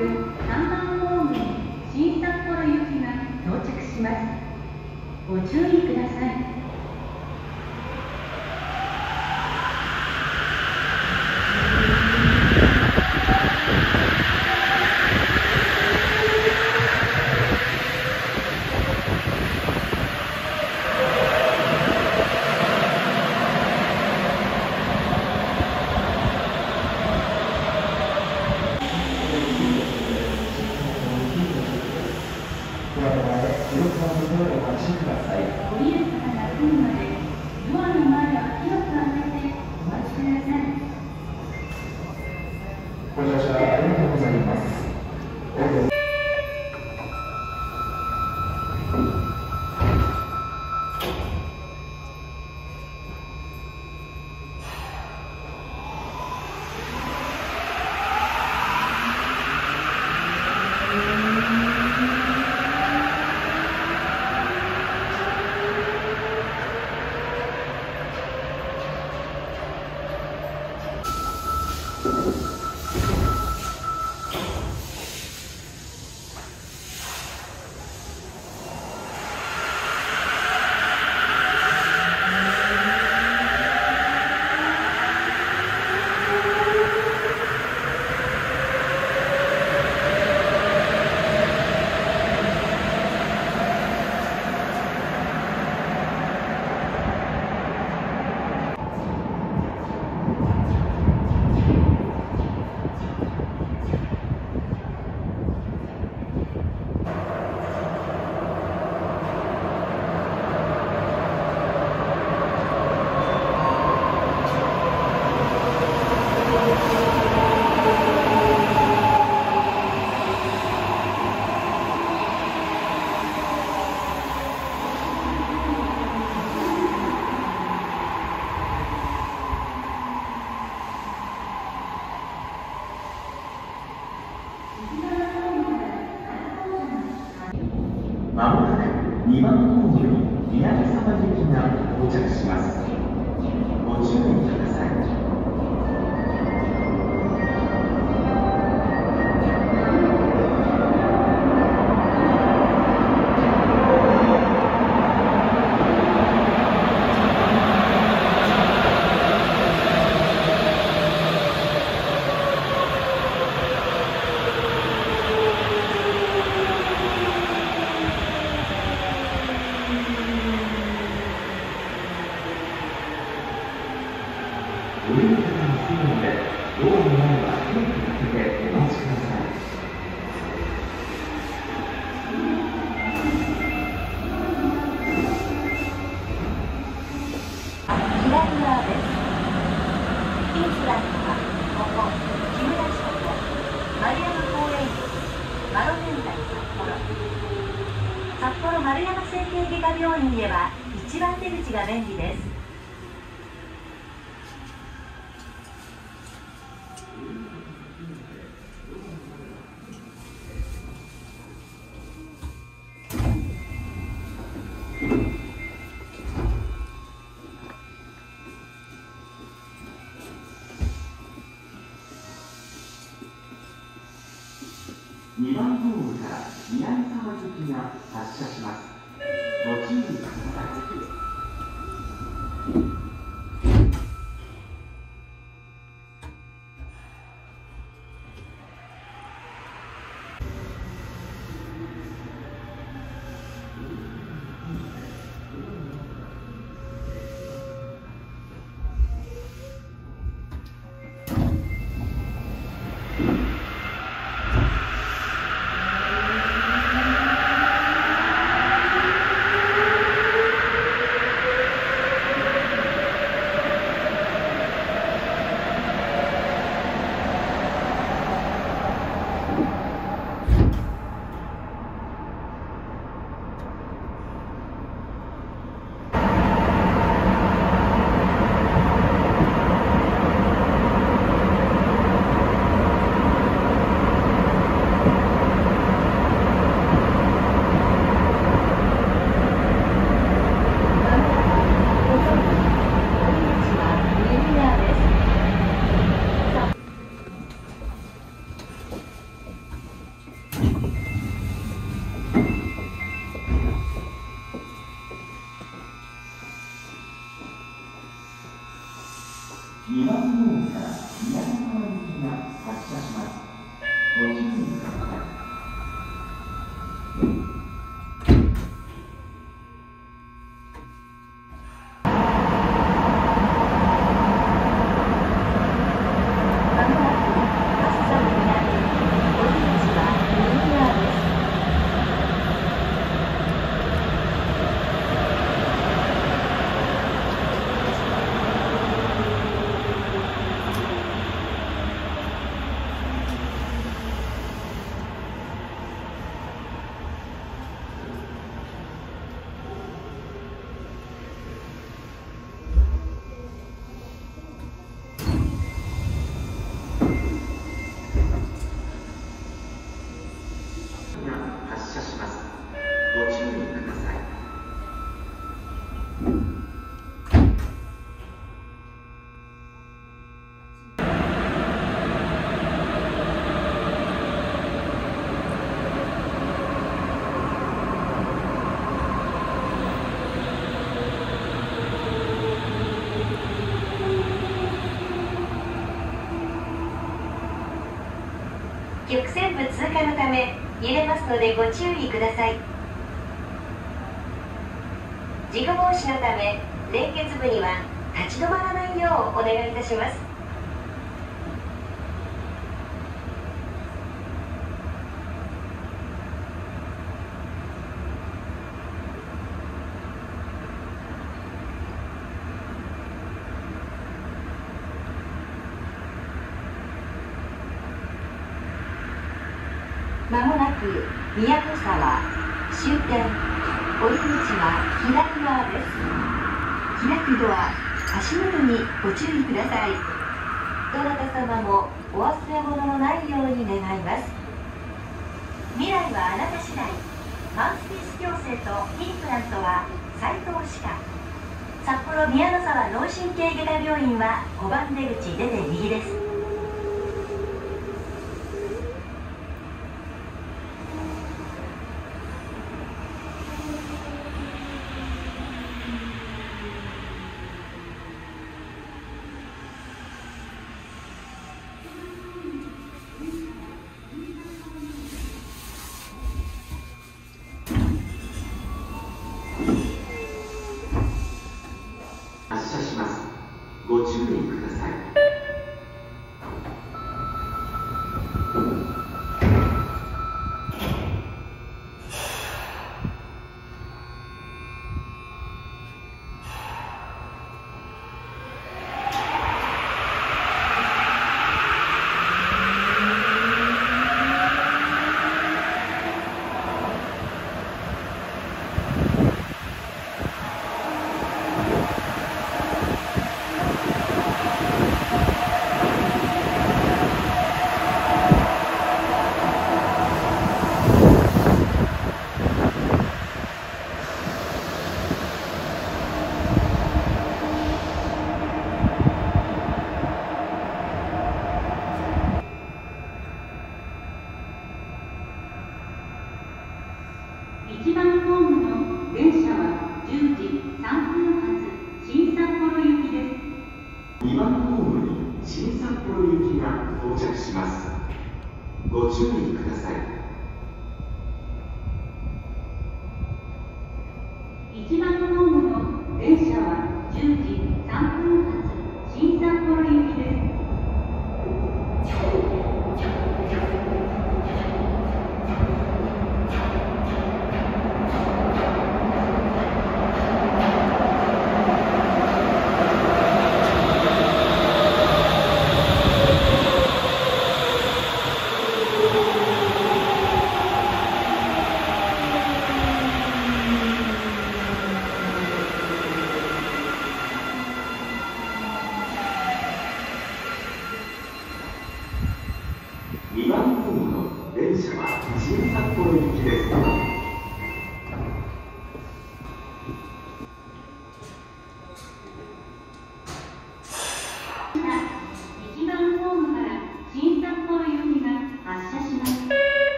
3番方面新札幌行きが到着します。ご注意ください。2番ホームから宮城沢行きが発車します。ご注意くださいまもなく、バスがになり、お出口は右側です。が発車しますご注意ください曲線部通過のため揺れますのでご注意ください。事故防止のため連結部には立ち止まらないようお願いいたします。ご注意ください。どなた様もお忘れ物のないように願います。未来はあなた次第。マウスピース矯正とインプラントは斎藤歯科札幌宮の沢脳神経外科病院は5番出口出て右です。到着します。ご注意ください。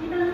감사합니다.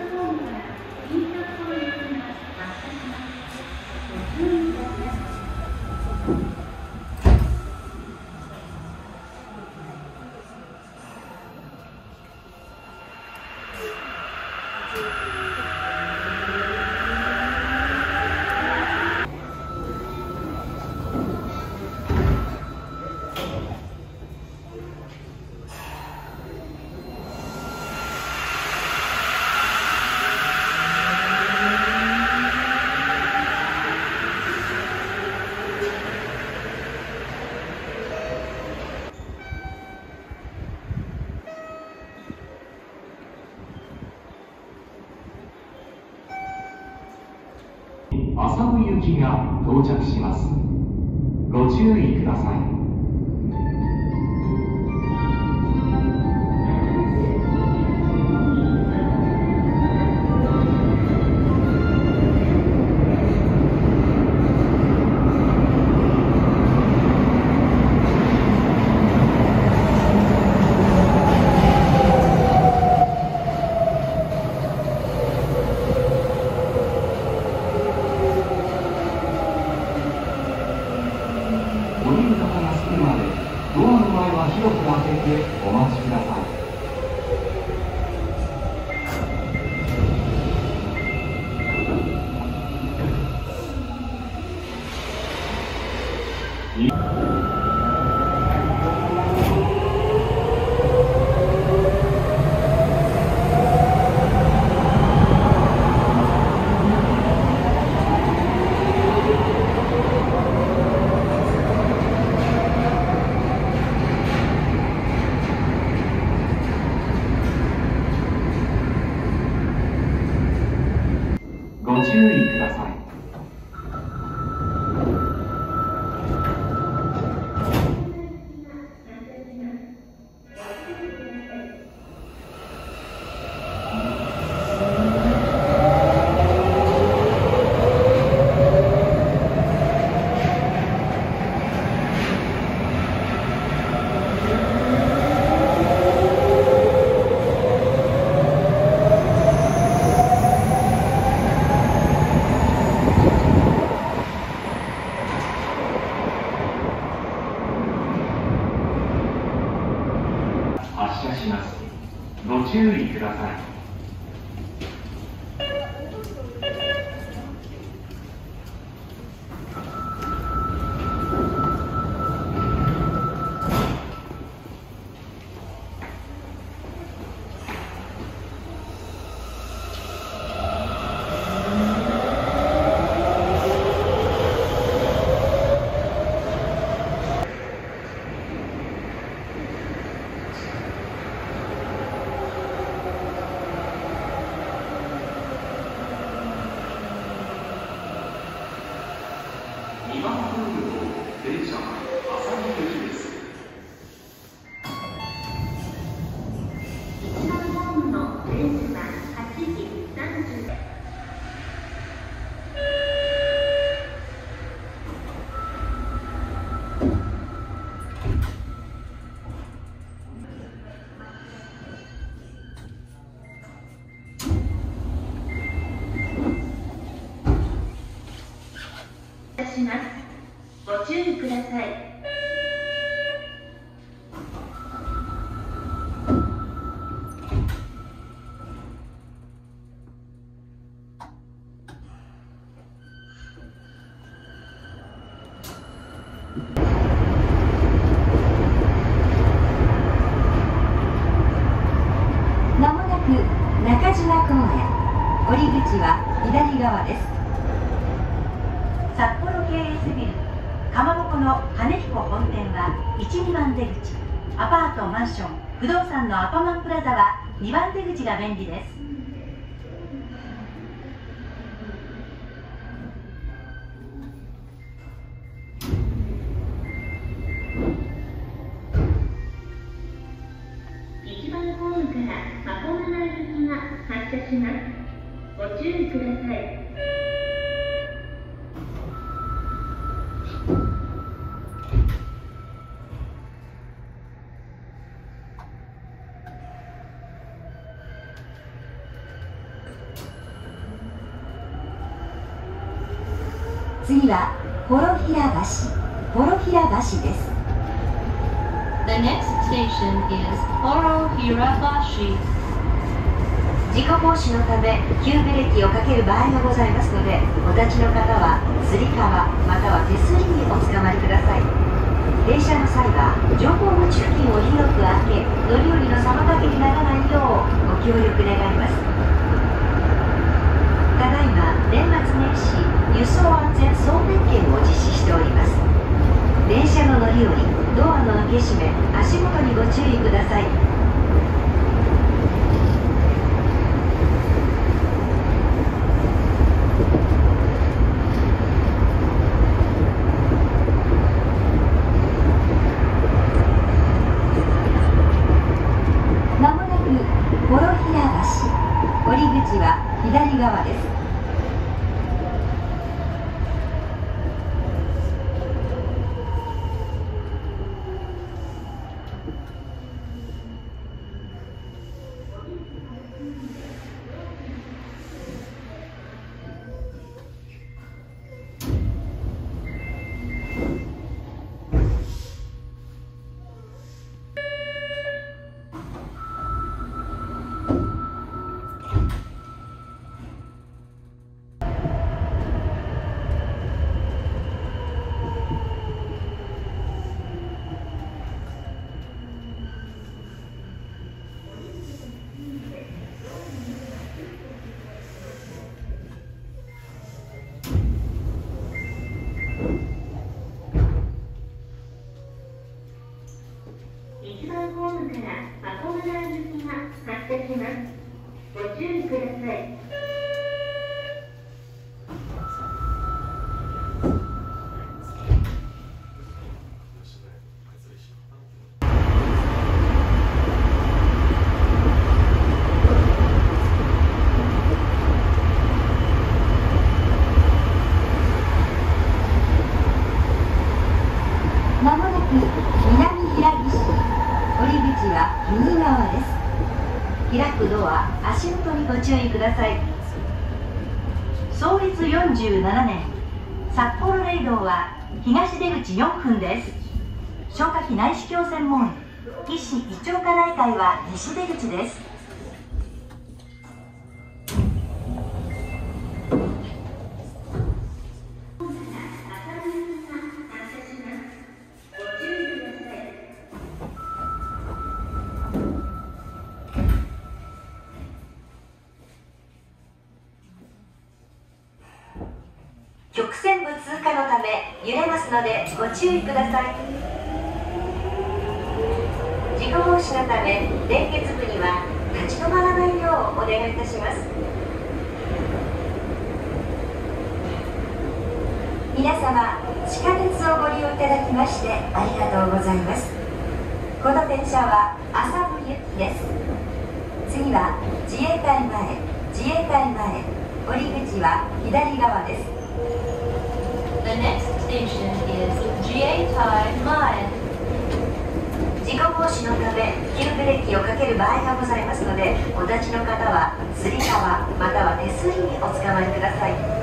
機が到着します。アの前は広く開けてお待ちくださいご注意ください発車しますご注意ください2番ホームの電車朝日行きです1番ホームの電車は8時30出します。ご注意ください。箱のプラザは2番出口が便利です。平橋です。The next station is Horohirabashi. 事故防止のため急ブレーキをかける場合がございますのでお立ちの方はつり革または手すりにおつかまりください。停車の際は乗降口付近を広く開け乗り降りの妨げにならないようご協力願います。ただいま年末年始輸送安全総点検を実施しております電車の乗り降りドアの開け閉め足元にご注意ください。医師胃腸科内科医は西出口です。曲線部通過のため揺れますのでご注意ください。止のため連結部には立ち止まらないようお願いいたします。皆様地下鉄をご利用いただきましてありがとうございます。この電車は麻生行きです。次は自衛隊前自衛隊前降り口は左側です。The next station is GA Tai Mae. 事故防止のため急ブレーキをかける場合がございますのでお立ちの方はつり革または手すりにおつかまりください。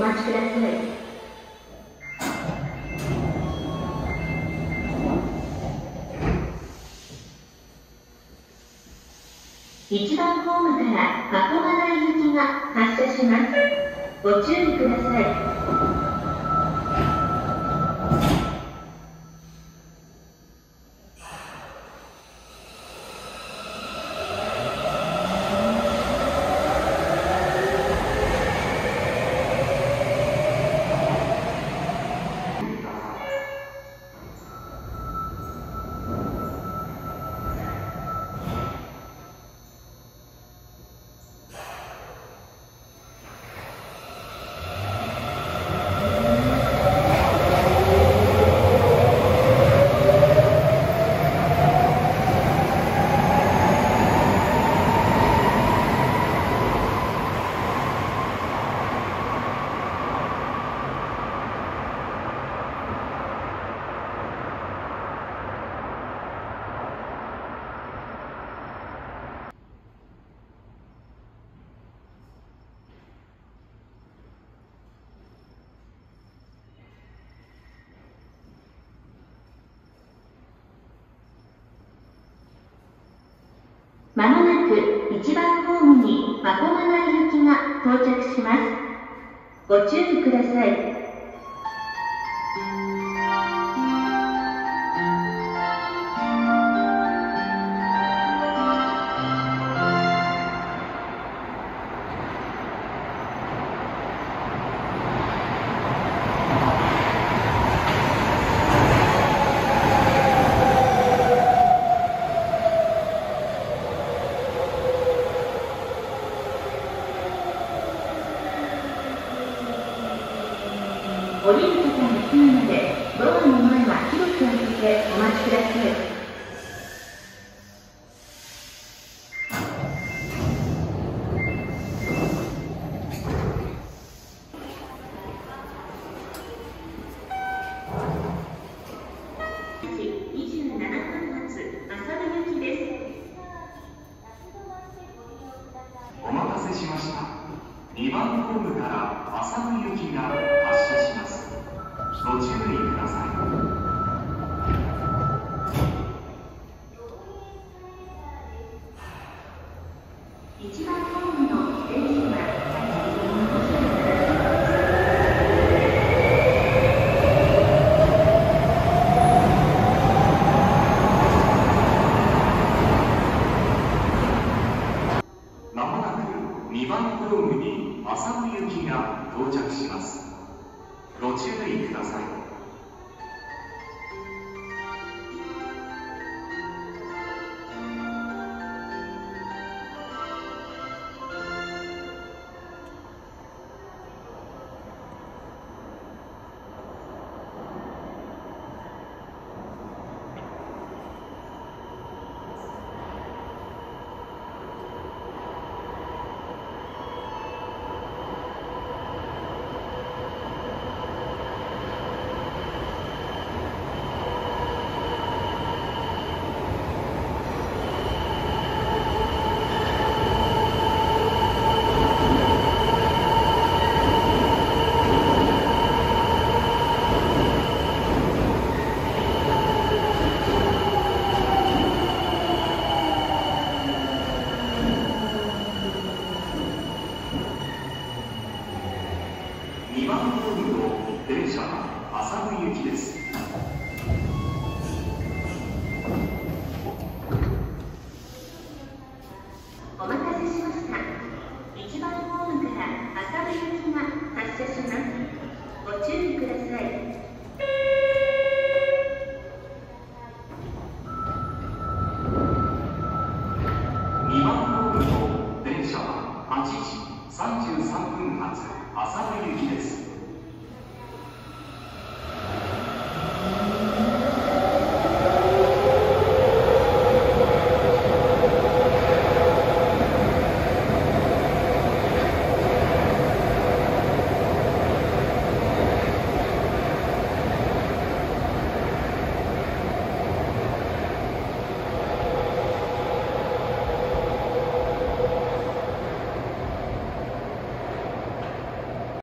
待ちください。一番ホームから箱根台行きが発車します。ご注意ください。まもなく1番ホームにまこまない行きが到着します。ご注意ください。2番ホームから浅野行きが発車します。ご注意ください。